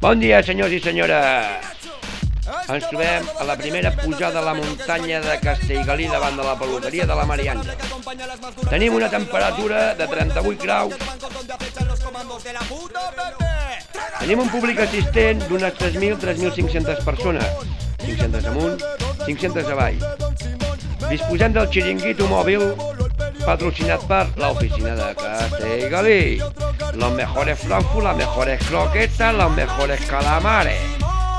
Bon dia, senyors i senyores. Ens trobem a la primera pujada a la muntanya de Castellgalí davant de la peluqueria de la Marianja. Tenim una temperatura de 38 graus. Tenim un públic assistent d'unes 3.000-3.500 persones. 500 amunt, 500 avall. Disposem del xiringuito mòbil patrocinat per la oficina de Castellgalí. Los mejores Frankfurt, las mejores croquetas, los mejores calamares.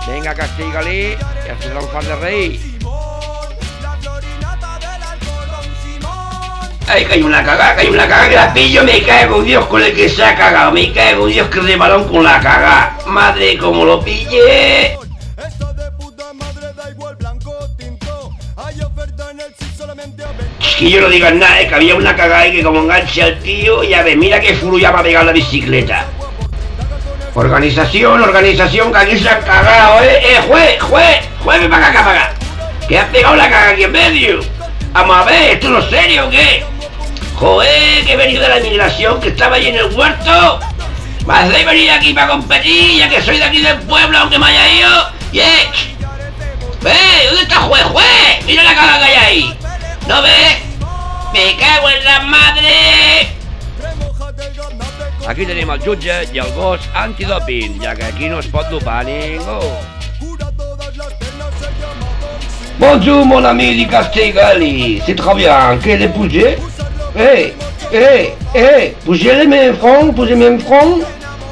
Venga Castellgalí, y así será un par de reír. Ay, que hay una cagada, que hay una cagada que la pillo, me cago Dios con el que se ha cagado, me cago Dios que de balón con la cagada. Madre, como lo pille. Solamente a 20. Es que yo no digas nada, eh, que había una cagada y que como enganche al tío, ya ves, mira que furu ya va a pegar la bicicleta. Organización, organización, que aquí se han cagado, eh, eh, juez, juez, juez, ven para acá, para acá. Que has pegado la caga aquí en medio. Vamos a ver, ¿esto no es serio o qué? Joder, que he venido de la inmigración, que estaba allí en el huerto. ¿Me hacéis venir aquí para competir, ya que soy de aquí del pueblo, aunque me haya ido? ¡Yeah! ¡Ve! ¿Dónde está juez? ¡Juez! ¡Mira la caga que hay ahí! ¿No ves? ¡Me cago en la madre! Aquí tenim el jutge i el gos antidoping, ja que aquí no es pot dopar ningú. Bonjour mon ami du Castellgali, c'est très bien, que les bougez Eh, eh, eh, bougez les mains francs, bougez les mains francs?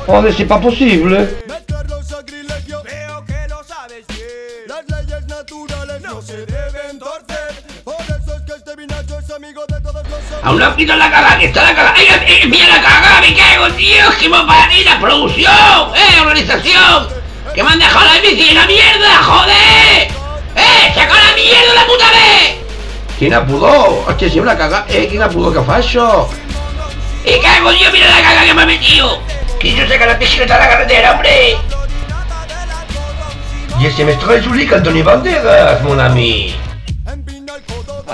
Oh mais c'est pas possible. Las leyes naturales no se deben torcer. Por eso es que este vinacho es amigo de Aún no has quitado la caga, que está la caga ¡Ay, eh, mira la caga, me cago, tío! ¡Que me para ti la producción! ¡Eh, organización! ¡Que me han dejado la bici la mierda, joder! ¡Eh, saca la mierda la puta vez! ¿Quién apudó? Hostia, si una caga, eh, ¿quién apudó que fa això? ¡Y cago, tío, mira la caga que me ha metido! ¡Que yo saca la bicicleta a la carretera, hombre! Y ese me estoy Juli Antoni Banderas, mon ami.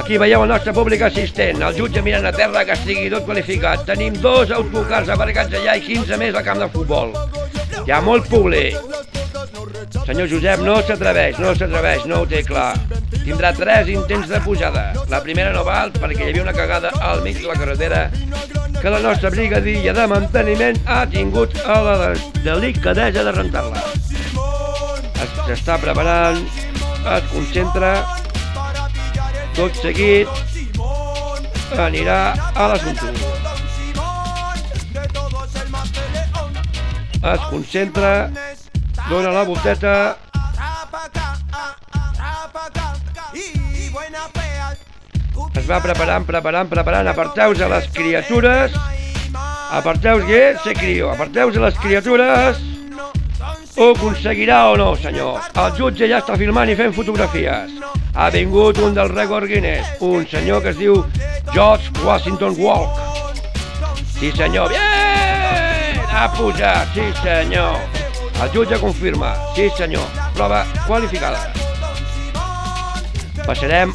Aquí veieu el nostre públic assistent, el jutge mirant a terra que estigui tot qualificat. Tenim dos autocars aparcats allà i 15 més al camp de futbol. Hi ha molt públic. Senyor Josep, no s'atreveix, no s'atreveix, no ho té clar. Tindrà tres intents de pujada. La primera no val perquè hi havia una cagada al mig de la carretera que la nostra brigadilla de manteniment ha tingut a la de- delicadesa de rentar-la. Es- S'està preparant, es concentra, tot seguit anirà a l'assumpte. Es concentra, dona la volteta, es va preparant, preparant, preparant, aparteu-vos a les criatures, aparteu-vos que se crió, aparteu-vos a les criatures, ho aconseguirà o no, senyor? El jutge ja està filmant i fent fotografies. Ha vingut un del rècord Guinness, un senyor que es diu George Washington Walk. Sí, senyor. Bien! Ha pujat, sí, senyor. El jutge confirma, sí, senyor. Prova qualificada. Passarem